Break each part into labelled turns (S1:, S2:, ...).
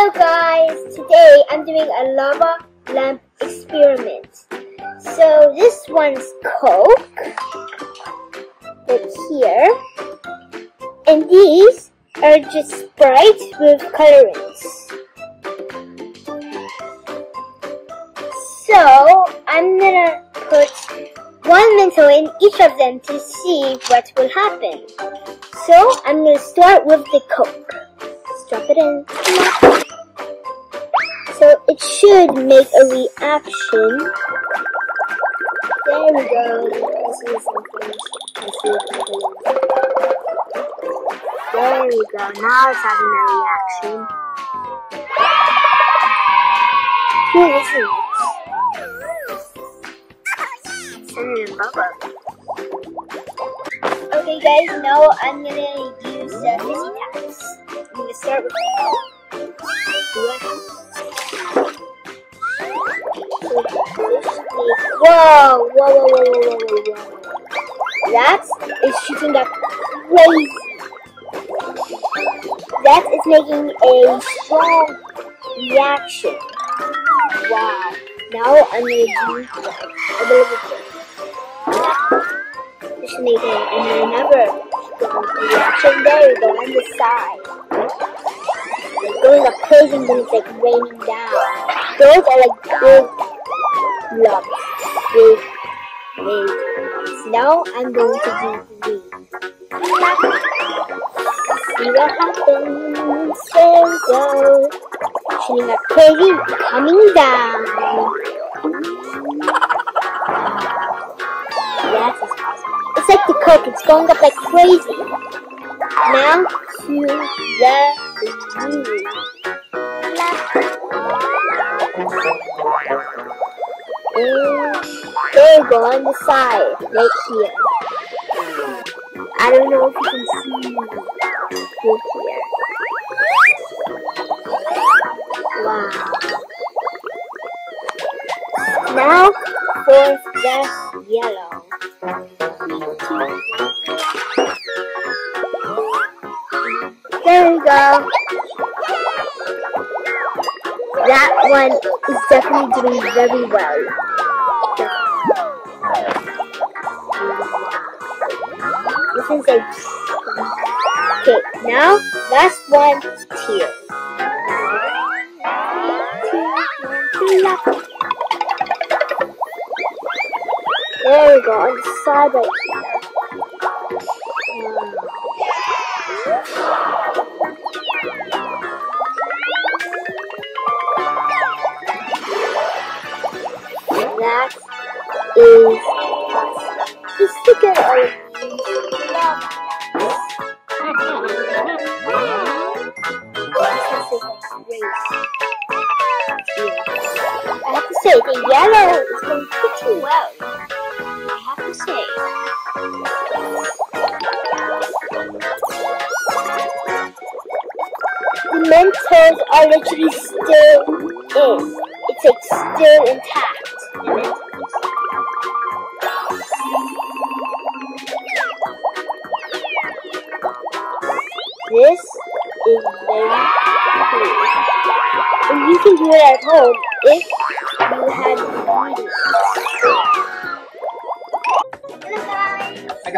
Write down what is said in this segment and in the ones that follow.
S1: Hello guys, today I'm doing a lava lamp experiment. So this one's Coke, right here, and these are just Sprite with colorants. So I'm gonna put one Mento in each of them to see what will happen. So I'm gonna start with the Coke. Just drop it in. It should make a reaction. There we go. I see something. I see it. There we go. Now it's having a reaction. This is Cinnamon bubble. Okay guys, now I'm gonna use uh, fizzy taps. I'm gonna start with Whoa, whoa, whoa, whoa, whoa, whoa, whoa. That is shooting up crazy. That is making a strong reaction. Wow. Now I'm gonna do a little bit. Just making another strong reaction. There we go on the side. It's going up crazy and it's like raining down. Those are like big Big, big lumps. Now I'm going to do green. See what happens. There we go. Shooting up crazy, coming down. That is awesome. It's like the coke, it's going up like crazy. Now to the blue. There we go on the side, right here. I don't know if you can see through here. Wow. Now for the yellow. There we go. That one is definitely doing very well. Okay. Now last one here. There we go on the side right. That is awesome. Just yellow is going pretty well. I have to say. The Mentos are literally still in. It's like still intact. This is very cool. And you can do it at home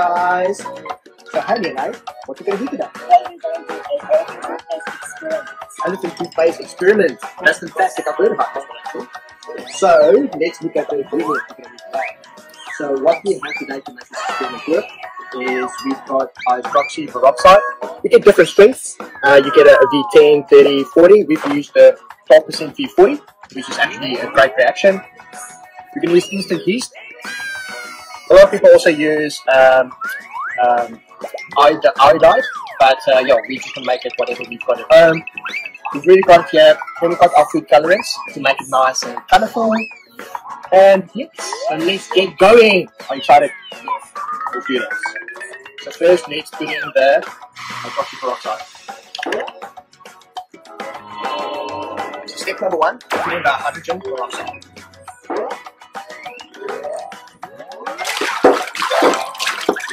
S1: guys!
S2: So hi Leonard, what you gonna do today?
S1: We're going to do a very toothpaste experiment.
S2: Elephant toothpaste experiment. That's fantastic, I've heard about that. So let's look at the ingredients we're gonna do today. So what we have today to make this experiment work is we've got hydroxy peroxide. We get different strengths. Uh, you get a, a V10, 30, 40. We've used a 12% V40, which is actually a great reaction. We can use instant yeast. A lot of people also use um, um, iodide, but uh, yeah, we just can make it whatever we've got at home. We've really got here, then we've got our food colorants to make it nice and colorful. And yes, so let's get going. Are you excited? Let's do this. So first, let's put in the hydroxy peroxide. So step number one, put in the hydrogen peroxide.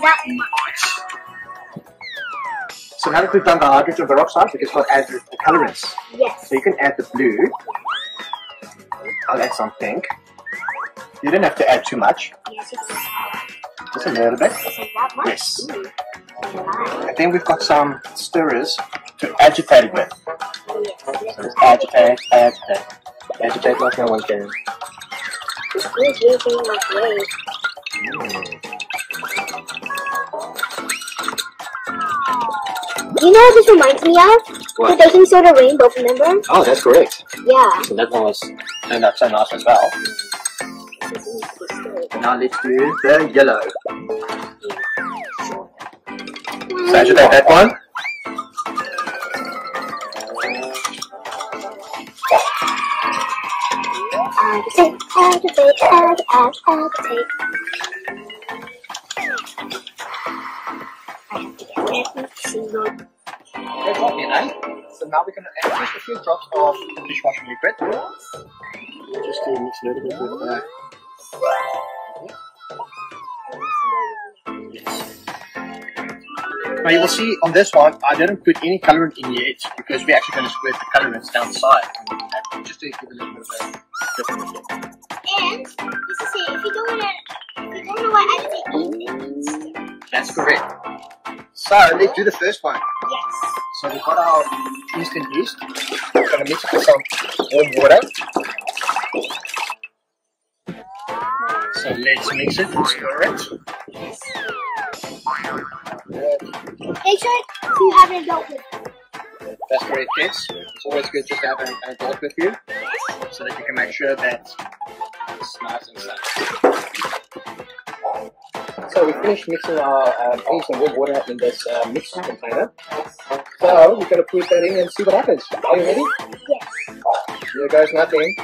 S1: that much.
S2: So now that we've done the hydrogen peroxide, we can start adding the colorants.
S1: Yes.
S2: So you can add the blue. I'll add some pink. You don't have to add too much,
S1: Yes,
S2: just a little bit. Yes. And then we've got some stirrers to agitate it with.
S1: Yes.
S2: So just agitate, agitate, agitate like no one can.
S1: This is using my brain. Do mm. You know what this reminds me of?
S2: What?
S1: The baking soda rainbow, remember?
S2: Oh, that's correct.
S1: Yeah.
S2: So that one was turned out so nice as well.
S1: This is the story.
S2: Now let's do the yellow. So agitate that one.
S1: Agitate, agitate, ag, ag, agitate. I
S2: That's okay, eh? So now we're going to add just a few drops of the dishwashing liquid. Just to mix a little bit with that. Now you will see on this one, I didn't put any colorant in yet because we're actually going to squirt the colorants down the side. Just to give a little bit of a different look.
S1: And this is it. If you don't know, if you don't know what agitate means,
S2: That's correct. So let's do the first one. So we've got our instant yeast. We're going to mix it with some warm water. So let's mix it and stir it.
S1: Make sure you have an adult with you.
S2: That's correct, kids. It's always good just to have an, an adult with you so that you can make sure that it's nice and safe. So we finished mixing our um, eggs and warm water in this uh, mix container. Uh, so we're going to put that in and see what happens. Are you ready?
S1: Yes.
S2: Here goes nothing.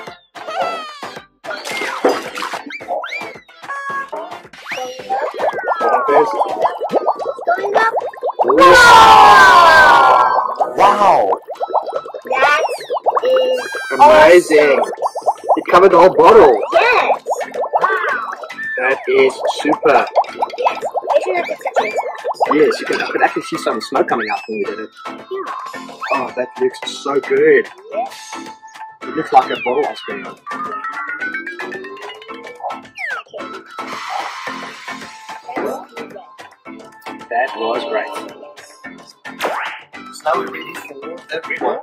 S2: What?
S1: Going up.
S2: Wow!
S1: That is
S2: Amazing! It covered the whole bottle.
S1: yes. Wow.
S2: That is super.
S1: Yes,
S2: you can, I could actually see some smoke coming out when we did it.
S1: Yeah.
S2: Oh, that looks so good.
S1: Yes.
S2: It looks like a bottle ice cream. That was great. So now we're ready for everyone.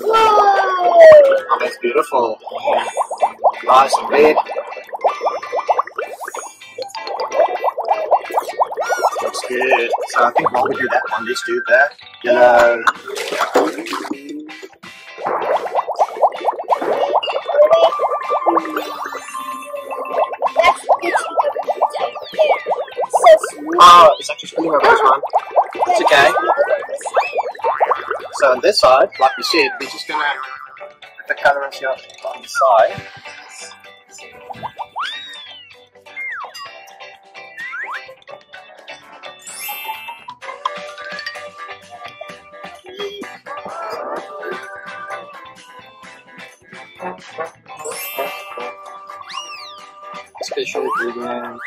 S1: Whoa!
S2: Oh, that's beautiful. Nice and red. Looks good. So I think while we do that one, let's do the yellow.
S1: Literally so smooth.
S2: Oh, it's actually spilling over this one. It's okay. So on this side, like we said, we're just gonna put the here on the side. Special ingredient.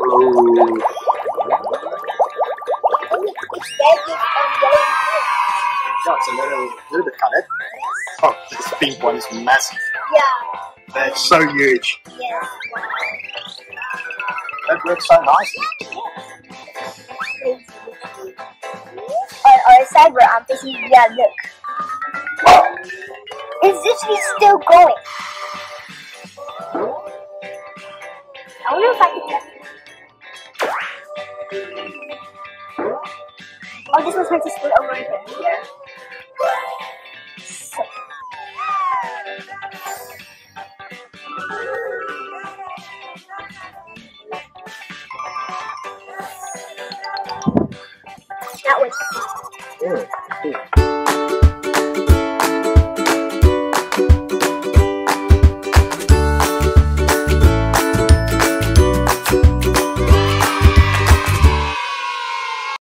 S2: Ooh. Yeah, it's a little, little bit colored. Oh, this pink one is massive.
S1: Yeah.
S2: That's so huge.
S1: Yes.
S2: That works so nicely.
S1: On oh, our oh, side where I'm facing, yeah, look. It's literally still going. I wonder if I can get Oh, this was meant to split over here. That was
S2: Mm.